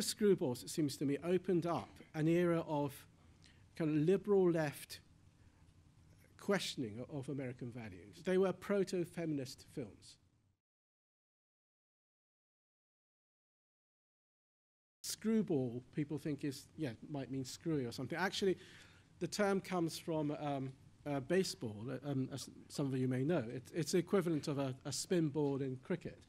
the screwballs, it seems to me, opened up an era of kind of liberal left questioning of American values. They were proto feminist films. Screwball, people think is, yeah, might mean screwy or something. Actually, the term comes from um, uh, baseball, um, as some of you may know. It, it's the equivalent of a, a spin ball in cricket.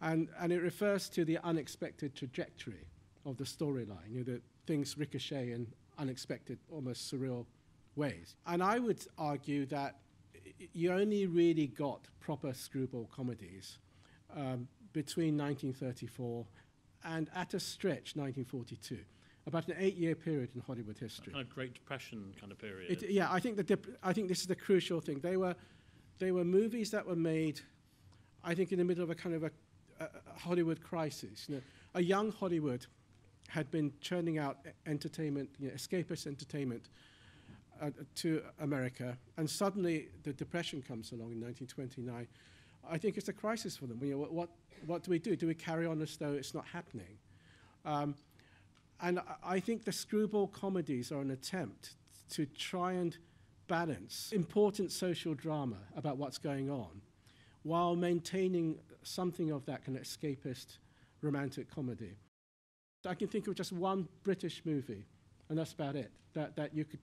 And, and it refers to the unexpected trajectory of the storyline, you know, that things ricochet in unexpected, almost surreal ways. And I would argue that you only really got proper screwball comedies um, between 1934 and at a stretch 1942 about an eight-year period in Hollywood history. Kind of Great Depression kind of period. It, yeah, I think the I think this is the crucial thing. They were they were movies that were made, I think, in the middle of a kind of a, Hollywood crisis. You know, a young Hollywood had been churning out entertainment, you know, escapist entertainment. Uh, to America, and suddenly the depression comes along in 1929. I think it's a crisis for them. You know, what, what, what do we do? Do we carry on as though it's not happening? Um, and I think the screwball comedies are an attempt to try and balance important social drama about what's going on while maintaining something of that kind of escapist romantic comedy. I can think of just one British movie, and that's about it, that, that you could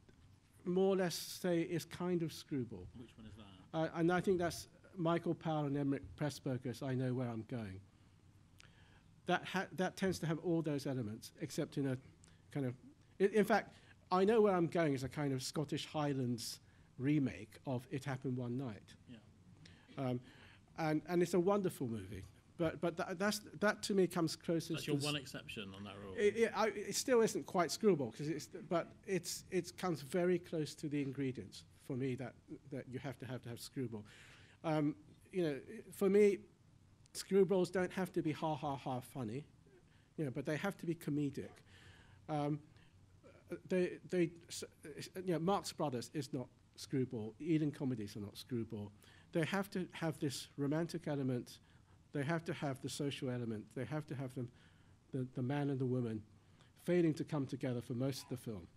more or less say is kind of screwball. Which one is that? Uh, and I think that's Michael Powell and Emeric Pressburger's I Know Where I'm Going. That, ha- that tends to have all those elements, except in a kind of. In, in fact, I Know Where I'm Going is a kind of Scottish Highlands remake of It Happened One Night. Yeah. Um, and, and it's a wonderful movie. But, but that, that's, that to me comes closest That's your one exception on that rule. it, it, I, it still isn't quite screwball, cause it's, but it's, it comes very close to the ingredients for me that, that you have to have to have screwball. Um, you know, for me, screwballs don't have to be ha ha ha funny, you know, but they have to be comedic. Um, they, they, you know, Marx Brothers is not screwball. Ealing comedies are not screwball. They have to have this romantic element they have to have the social element. They have to have them, the, the man and the woman failing to come together for most of the film.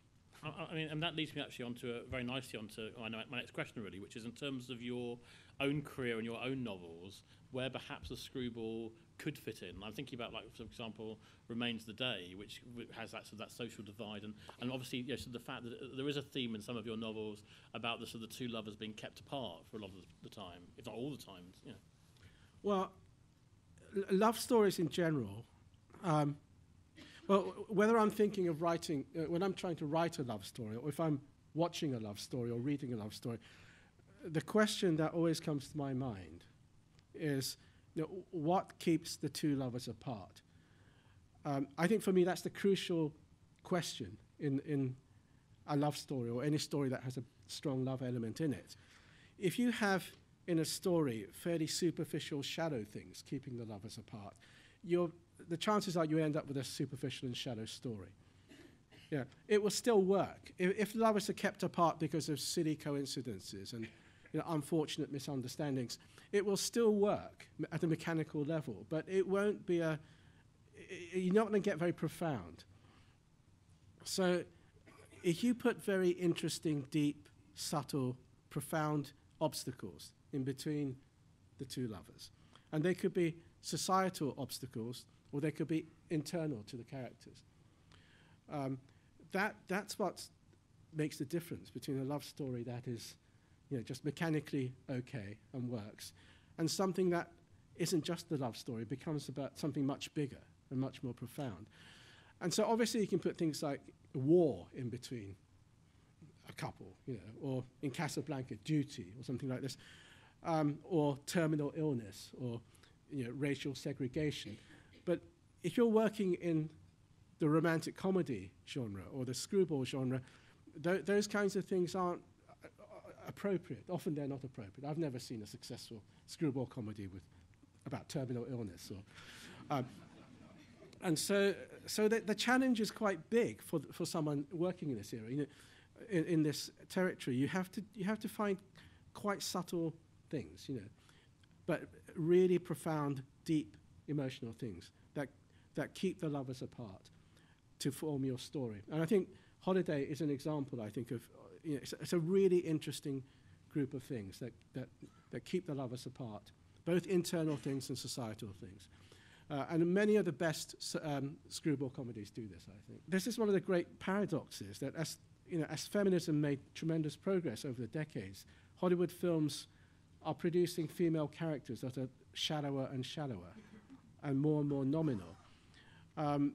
I, I mean, and that leads me actually onto a, very nicely onto my, my next question, really, which is in terms of your own career and your own novels, where perhaps a screwball could fit in. I'm thinking about, like, for example, Remains the Day, which has that, of that social divide, and, and obviously, you know, so the fact that there is a theme in some of your novels about the of the two lovers being kept apart for a lot of the time, if not all the time. You know. Well, love stories in general. Um, well, whether I'm thinking of writing, uh, when I'm trying to write a love story, or if I'm watching a love story or reading a love story, the question that always comes to my mind is know, what keeps the two lovers apart? Um, I think for me, that's the crucial question in, in a love story or any story that has a strong love element in it. If you have in a story fairly superficial shadow things keeping the lovers apart, the chances are you end up with a superficial and shallow story. Yeah, it will still work. If, if lovers are kept apart because of silly coincidences and you know, unfortunate misunderstandings, it will still work at a mechanical level, but it won't be a, you're not going to get very profound. So if you put very interesting, deep, subtle, profound obstacles in between the two lovers. And they could be societal obstacles or they could be internal to the characters. Um, that, that's what makes the difference between a love story that is you know, just mechanically okay and works and something that isn't just the love story, becomes about something much bigger and much more profound. And so obviously you can put things like war in between a couple, you know, or in Casablanca, duty or something like this um, or terminal illness or you know, racial segregation. But if you're working in the romantic comedy genre or the screwball genre, th- those kinds of things aren't appropriate. Often they're not appropriate. I've never seen a successful screwball comedy with about terminal illness. Or, um, and so, so the, the, challenge is quite big for, for someone working in this area. You know, in, in this territory, you have to, you have to find quite subtle things, you know, but really profound, deep emotional things that, that keep the lovers apart to form your story. And I think Holiday is an example, I think, of, you know, it's, it's a really interesting group of things that, that, that keep the lovers apart, both internal things and societal things. Uh, and many of the best um, screwball comedies do this, I think. This is one of the great paradoxes that as, you know, as feminism made tremendous progress over the decades, Hollywood films are producing female characters that are shallower and shallower and more and more nominal. Um,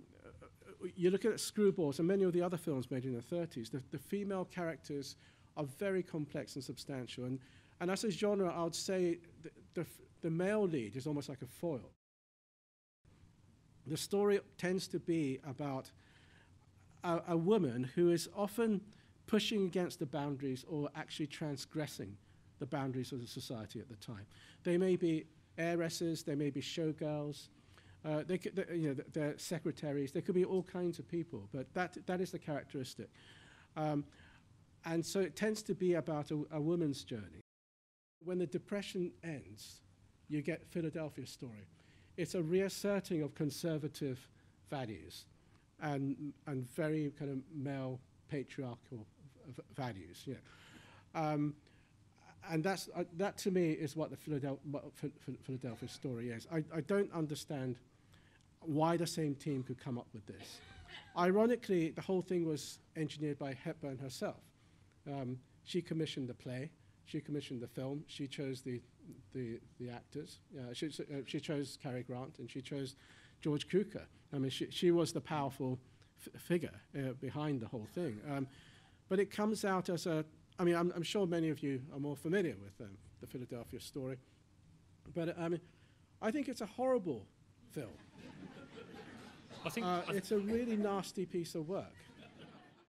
you look at Screwballs and many of the other films made in the 30s, the, the female characters are very complex and substantial. And, and as a genre, I would say the, the, the male lead is almost like a foil. The story tends to be about a, a woman who is often pushing against the boundaries or actually transgressing the boundaries of the society at the time. They may be heiresses, they may be showgirls, uh, they could, they, you know, th- they're secretaries, there could be all kinds of people, but that, that is the characteristic. Um, and so it tends to be about a, a woman's journey. When the Depression ends, you get Philadelphia story. It's a reasserting of conservative values and, and very kind of male patriarchal values. Yeah. Um, and that's, uh, that to me is what the Philadel- what Phil- Phil- Philadelphia story is. I, I don't understand why the same team could come up with this. Ironically, the whole thing was engineered by Hepburn herself. Um, she commissioned the play, she commissioned the film, she chose the, the, the actors, uh, she, uh, she chose Cary Grant, and she chose George Cukor. I mean, she, she was the powerful figure uh, behind the whole thing. Um, but it comes out as a, I mean, I'm, I'm sure many of you are more familiar with um, the Philadelphia story, but I mean, I think it's a horrible film. I think Uh, it's a really nasty piece of work.